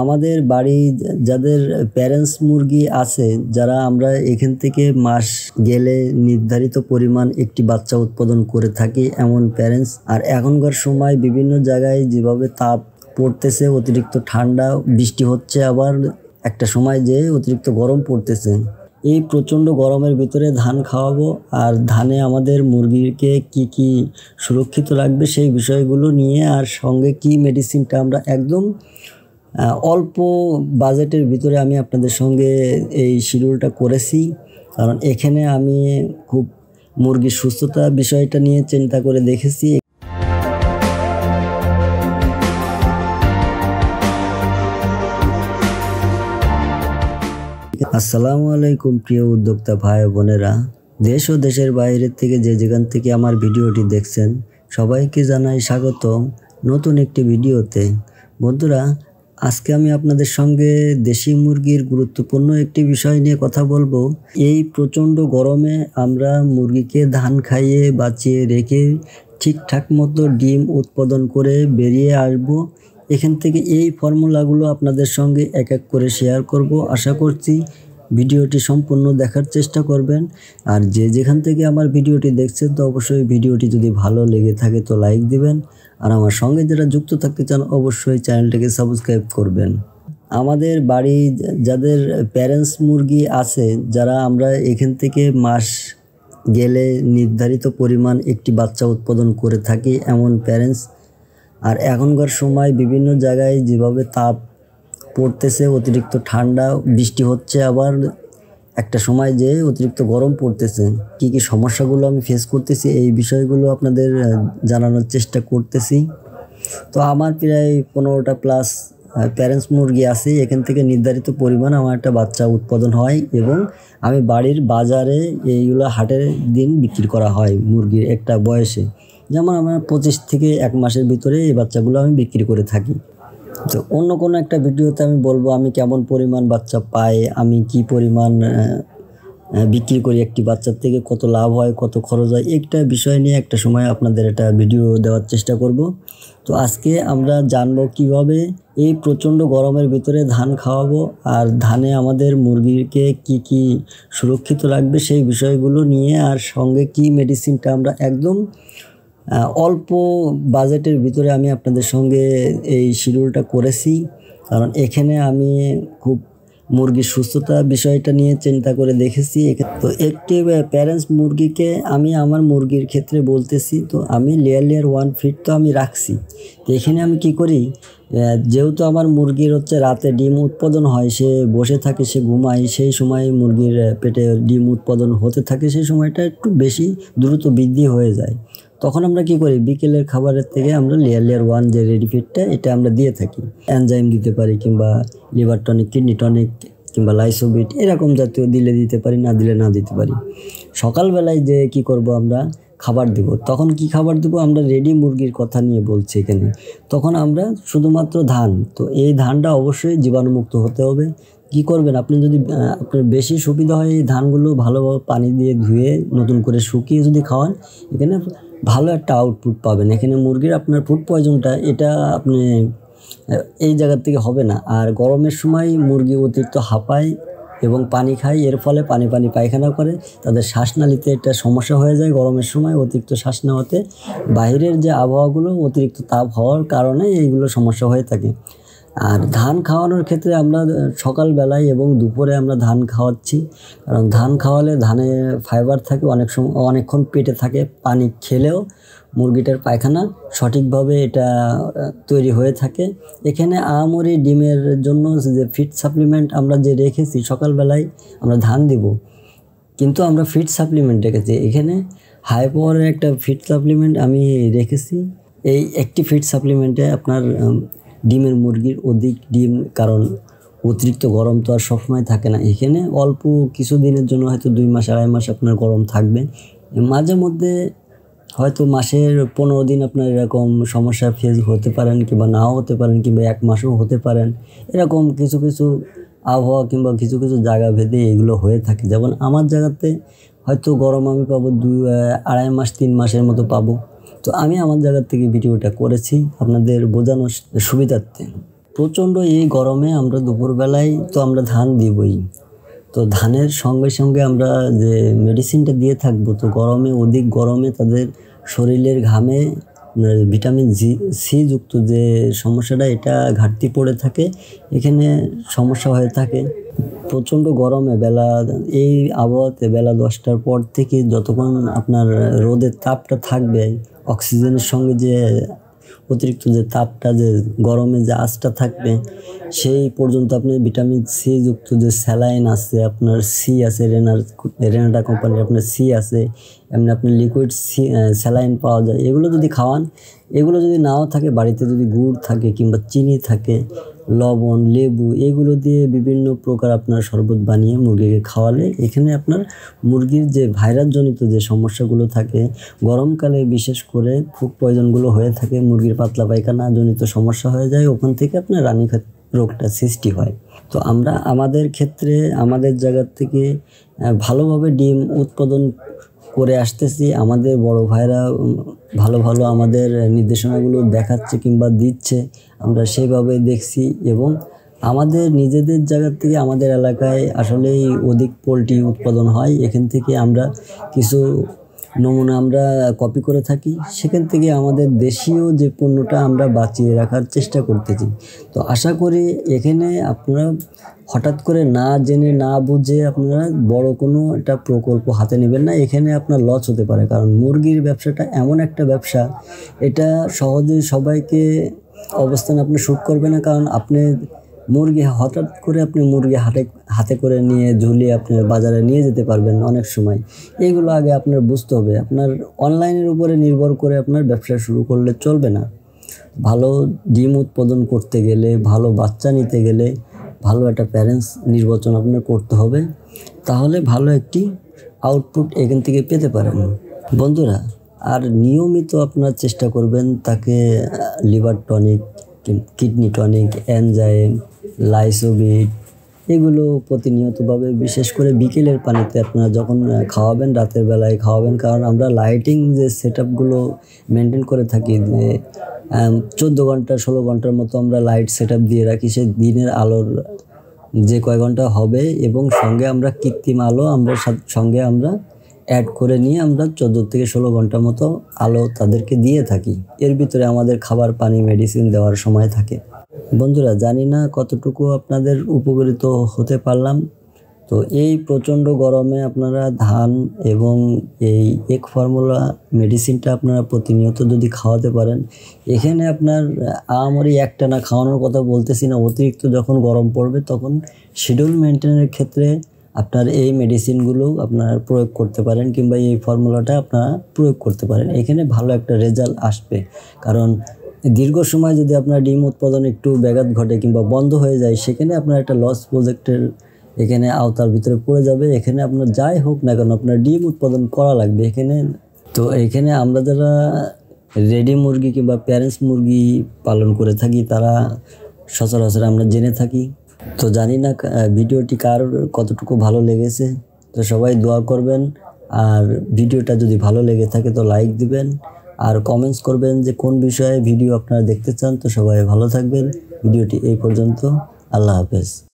আমাদের বাড়ি যাদের প্যারেন্টস মুরগি আছে, যারা আমরা এখান থেকে মাস গেলে নির্ধারিত পরিমাণ একটি বাচ্চা উৎপাদন করে থাকি এমন প্যারেন্টস আর এখনকার সময় বিভিন্ন জায়গায় যেভাবে তাপ পড়তেছে, অতিরিক্ত ঠান্ডা, বৃষ্টি হচ্ছে, আবার একটা সময় যে অতিরিক্ত গরম পড়তেছে। এই প্রচণ্ড গরমের ভিতরে ধান খাওয়াবো, আর ধানে আমাদের মুরগিকে কি কি সুরক্ষিত রাখবে সেই বিষয়গুলো নিয়ে, আর সঙ্গে কি মেডিসিনটা আমরা একদম অল্প বাজেটের ভিতরে আমি আপনাদের সঙ্গে এই শিডিউলটা করেছি। কারণ এখানে আমি খুব মুরগির সুস্থতা বিষয়টা নিয়ে চিন্তা করে দেখেছি। আসসালামু আলাইকুম প্রিয় উদ্যোক্তা ভাই বোনেরা। দেশ ও দেশের বাইরের থেকে যে যেখান থেকে আমার ভিডিওটি দেখছেন, সবাইকে জানাই স্বাগতম নতুন একটি ভিডিওতে। বন্ধুরা আজকে আমি আপনাদের সঙ্গে দেশি মুরগির গুরুত্বপূর্ণ একটি বিষয় নিয়ে কথা বলব। এই প্রচণ্ড গরমে আমরা মুরগিকে ধান খাইয়ে বাঁচিয়ে রেখে ঠিকঠাক মতো ডিম উৎপাদন করে বেরিয়ে আসব। এখান থেকে এই ফর্মুলাগুলো আপনাদের সঙ্গে এক এক করে শেয়ার করব। আশা করছি ভিডিওটি সম্পূর্ণ দেখার চেষ্টা করবেন। আর যে যেখান থেকে আমার ভিডিওটি দেখছেন, তো অবশ্যই ভিডিওটি যদি ভালো লেগে থাকে, তো লাইক দিবেন। আর আমার সঙ্গে যারা যুক্ত থাকতে চান, অবশ্যই চ্যানেলটিকে সাবস্ক্রাইব করবেন। আমাদের বাড়ি যাদের প্যারেন্টস মুরগি আছে, যারা আমরা এখান থেকে মাস গেলে নির্ধারিত পরিমাণ একটি বাচ্চা উৎপাদন করে থাকি, এমন প্যারেন্টস আর এখনকার সময় বিভিন্ন জায়গায় যেভাবে তাপ পড়তেছে, অতিরিক্ত ঠান্ডা, বৃষ্টি হচ্ছে আবার একটা সময় যে অতিরিক্ত গরম পড়তেছে। কি কি সমস্যাগুলো আমি ফেস করতেছি, এই বিষয়গুলো আপনাদের জানানোর চেষ্টা করতেছি। তো আমার প্রায় পনেরোটা প্লাস প্যারেন্টস মুরগি আছে, এখান থেকে নির্ধারিত পরিমাণ আমার একটা বাচ্চা উৎপাদন হয় এবং আমি বাড়ির বাজারে এইগুলো হাটের দিন বিক্রি করা হয় মুরগির একটা বয়সে। যেমন আমার পঁচিশ থেকে এক মাসের ভিতরে এই বাচ্চাগুলো আমি বিক্রি করে থাকি। তো অন্য কোনো একটা ভিডিওতে আমি বলব, আমি কেমন পরিমাণ বাচ্চা পাই আমি কি পরিমাণ বিক্রি করি একটি বাচ্চার থেকে, কত লাভ হয়, কত খরচ হয়, একটা বিষয় নিয়ে একটা সময় আপনাদের একটা ভিডিও দেওয়ার চেষ্টা করব। তো আজকে আমরা জানব কীভাবে এই প্রচণ্ড গরমের ভিতরে ধান খাওয়াবো আর ধানে আমাদের মুরগিকে কি কি সুরক্ষিত রাখবে সেই বিষয়গুলো নিয়ে আর সঙ্গে কি মেডিসিনটা আমরা একদম অল্প বাজেটের ভিতরে আমি আপনাদের সঙ্গে এই শিডিউলটা করেছি। কারণ এখানে আমি খুব মুরগির সুস্থতা বিষয়টা নিয়ে চিন্তা করে দেখেছি। তো একটি প্যারেন্টস মুরগিকে আমি আমার মুরগির ক্ষেত্রে বলতেছি, তো আমি লেয়ার লেয়ার ওয়ান ফিট তো আমি রাখছি। তো এখানে আমি কি করি যেহেতু আমার মুরগির হচ্ছে রাতে ডিম উৎপাদন হয়, সে বসে থাকে, সে ঘুমায়, সেই সময় মুরগির পেটে ডিম উৎপাদন হতে থাকে, সেই সময়টা একটু বেশি দ্রুত বৃদ্ধি হয়ে যায়। তখন আমরা কি করি? বিকেলের খাবারের থেকে আমরা লেয়ার লেয়ার ওয়ান যে রেডি ফিডটা এটা আমরা দিয়ে থাকি। এনজাইম দিতে পারি কিংবা লিভার টনিক কিডনি টনিক কিংবা লাইসোবিট এরকম জাতীয় দিলে দিতে পারি, না দিলে না দিতে পারি। সকালবেলায় যে কি করব আমরা? খাবার দেব। তখন কি খাবার দেব? আমরা রেডি মুরগির কথা নিয়ে বলছি এখানে। তখন আমরা শুধুমাত্র ধান। তো এই ধানটা অবশ্যই জীবাণুমুক্ত হতে হবে। কি করবেন? আপনি যদি আপনার বেশি সুবিধা হয় এই ধানগুলো ভালোভাবে পানি দিয়ে ধুয়ে নতুন করে শুকিয়ে যদি খাওয়ান, এখানে ভালো একটা আউটপুট পাবেন। এখানে মুরগির আপনার ফুড পয়জনটা এটা আপনি এই জায়গার থেকে হবে না। আর গরমের সময় মুরগি অতিরিক্ত হাঁপায় এবং পানি খায়, এর ফলে পানি পানি পায়খানা করে। তাদের শ্বাসনালীতে একটা সমস্যা হয়ে যায় গরমের সময় অতিরিক্ত শ্বাস নেওয়াতে। বাইরের যে আবহাওয়াগুলো অতিরিক্ত তাপ হওয়ার কারণে এইগুলো সমস্যা হয়ে থাকে। আর ধান খাওয়ানোর ক্ষেত্রে আমরা সকালবেলায় এবং দুপুরে আমরা ধান খাওয়াচ্ছি। কারণ ধান খাওয়ালে ধানে ফাইবার থাকে, অনেক সময়, অনেকক্ষণ পেটে থাকে, পানি খেলেও মুরগিটার পায়খানা সঠিকভাবে এটা তৈরি হয়ে থাকে। এখানে আমরি ডিমের জন্য যে ফিড সাপ্লিমেন্ট আমরা যে রেখেছি, সকালবেলায় আমরা ধান দিব। কিন্তু আমরা ফিড সাপ্লিমেন্ট রেখেছি। এখানে হাই পাওয়ারের একটা ফিড সাপ্লিমেন্ট আমি রেখেছি। এই একটি ফিড সাপ্লিমেন্টে আপনার ডিমের মুরগির অধিক ডিম, কারণ অতিরিক্ত গরম তো আর সবসময় থাকে না। এখানে অল্প কিছু দিনের জন্য হয়তো দুই মাস, আড়াই মাস আপনার গরম থাকবে। মাঝে মধ্যে হয়তো মাসের পনেরো দিন আপনার এরকম সমস্যা ফেস হতে পারেন কিংবা নাও হতে পারেন কিংবা এক মাসও হতে পারেন। এরকম কিছু কিছু আবহাওয়া কিংবা কিছু কিছু জায়গা ভেদে এগুলো হয়ে থাকে। যেমন আমার জায়গাতে হয়তো গরম আমি পাবো দুই আড়াই মাস, তিন মাসের মতো পাবো। তো আমি আমার জায়গার থেকে ভিডিওটা করেছি আপনাদের বোঝানোর সুবিধার্থে। প্রচণ্ড এই গরমে আমরা দুপুরবেলায় তো আমরা ধান দিবই। তো ধানের সঙ্গে সঙ্গে আমরা যে মেডিসিনটা দিয়ে থাকব, তো গরমে, অধিক গরমে তাদের শরীরের ঘামে ভিটামিন জি সি যুক্ত যে সমস্যাটা, এটা ঘাটতি পড়ে থাকে। এখানে সমস্যা হয়ে থাকে। প্রচণ্ড গরমে বেলা, এই আবহাওয়াতে বেলা দশটার পর থেকে যতক্ষণ আপনার রোদের তাপটা থাকবে অক্সিজেনের সঙ্গে যে অতিরিক্ত যে তাপটা, যে গরমে যে আঁচটা থাকবে, সেই পর্যন্ত আপনি ভিটামিন সি যুক্ত যে স্যালাইন আছে, আপনার সি আছে, রেনার রেনাটা কোম্পানির আপনার সি আছে, এমনি আপনি লিকুইড সি স্যালাইন পাওয়া যায়। এগুলো যদি খাওয়ান, এগুলো যদি নাও থাকে, বাড়িতে যদি গুড় থাকে কিংবা চিনি থাকে লবণ, লেবু এগুলো দিয়ে বিভিন্ন প্রকার আপনার শরবত বানিয়ে মুরগিকে খাওয়ালে এখানে আপনার মুরগির যে ভাইরাসজনিত যে সমস্যাগুলো থাকে, গরমকালে বিশেষ করে ফুড পয়জনগুলো হয়ে থাকে, মুরগির পাতলা পায়খানা জনিত সমস্যা হয়ে যায়, ওখান থেকে আপনার রানীক্ষেত রোগটা সৃষ্টি হয়। তো আমরা আমাদের ক্ষেত্রে, আমাদের জায়গার থেকে ভালোভাবে ডিম উৎপাদন করে আসতেছি। আমাদের বড় ভাইরা ভালো ভালো আমাদের নির্দেশনাগুলো দেখাচ্ছে কিংবা দিচ্ছে। আমরা সেভাবে দেখছি এবং আমাদের নিজেদের জায়গা থেকে আমাদের এলাকায় আসলেই অধিক পোলট্রি উৎপাদন হয়। এখান থেকে আমরা কিছু নমুনা আমরা কপি করে থাকি। সেখান থেকে আমাদের দেশীয় যে পণ্যটা আমরা বাঁচিয়ে রাখার চেষ্টা করতেছি। তো আশা করি এখানে আপনারা হঠাৎ করে না জেনে, না বুঝে আপনারা বড় কোনো একটা প্রকল্প হাতে নেবেন না। এখানে আপনার লস হতে পারে। কারণ মুরগির ব্যবসাটা এমন একটা ব্যবসা, এটা সহজে সবাইকে অবস্থান আপনি শ্যুট করবে না, কারণ আপনি মুরগি হঠাৎ করে আপনি মুরগি হাতে হাতে করে নিয়ে ঝুলিয়ে আপনি বাজারে নিয়ে যেতে পারবেন অনেক সময়। এইগুলো আগে আপনার বুঝতে হবে। আপনার অনলাইনের উপরে নির্ভর করে আপনার ব্যবসা শুরু করলে চলবে না। ভালো ডিম উৎপাদন করতে গেলে, ভালো বাচ্চা নিতে গেলে ভালো একটা প্যারেন্টস নির্বাচন আপনার করতে হবে। তাহলে ভালো একটি আউটপুট এখান থেকে পেতে পারেন। বন্ধুরা আর নিয়মিত আপনার চেষ্টা করবেন তাকে liver tonic kidney tonic enzyme লাইসোবিট এগুলো প্রতিনিয়তভাবে বিশেষ করে বিকেলের পানিতে আপনারা যখন খাওয়াবেন, রাতের বেলায় খাওয়াবেন, কারণ আমরা লাইটিং যে সেট আপগুলো মেনটেন করে থাকি যে চোদ্দ ঘণ্টা, ষোলো ঘণ্টার মতো আমরা লাইট সেট দিয়ে রাখি, সে দিনের আলোর যে কয় ঘণ্টা হবে এবং সঙ্গে আমরা কৃত্রিম আলো, আমরা সঙ্গে আমরা অ্যাড করে নিয়ে আমরা চোদ্দ থেকে ষোলো ঘণ্টা মতো আলো তাদেরকে দিয়ে থাকি। এর ভিতরে আমাদের খাবার, পানি মেডিসিন দেওয়ার সময় থাকে। বন্ধুরা, জানি না কতটুকু আপনাদের উপকৃত হতে পারলাম। তো এই প্রচণ্ড গরমে আপনারা ধান এবং এই এক ফর্মুলা মেডিসিনটা আপনারা প্রতিনিয়ত যদি খাওয়াতে পারেন, এখানে আপনার আমারই একটা না খাওয়ানোর কথা বলতেছি না। অতিরিক্ত যখন গরম পড়বে তখন শিডিউল মেনটেনের ক্ষেত্রে আপনার এই মেডিসিনগুলো আপনার প্রয়োগ করতে পারেন কিংবা এই ফর্মুলাটা আপনারা প্রয়োগ করতে পারেন। এখানে ভালো একটা রেজাল্ট আসবে। কারণ দীর্ঘ সময় যদি আপনার ডিম উৎপাদন একটু ব্যাঘাত ঘটে কিংবা বন্ধ হয়ে যায়, সেখানে আপনার একটা লস প্রজেক্টের এখানে আওতার ভিতরে পড়ে যাবে। এখানে আপনার যাই হোক না কেন আপনার ডিম উৎপাদন করা লাগবে। এখানে তো এখানে আমরা যারা রেডি মুরগি কিংবা প্যারেন্টস মুরগি পালন করে থাকি, তারা সচরাচর আমরা জেনে থাকি। তো জানি না ভিডিওটি কার, কতটুকু ভালো লেগেছে। তো সবাই দোয়া করবেন, আর ভিডিওটা যদি ভালো লেগে থাকে তো লাইক দিবেন, আর কমেন্টস করবেন যে কোন বিষয়ে ভিডিও আপনারা দেখতে চান। তো সবাই ভালো থাকবেন। ভিডিওটি এই পর্যন্ত। আল্লাহ হাফেজ।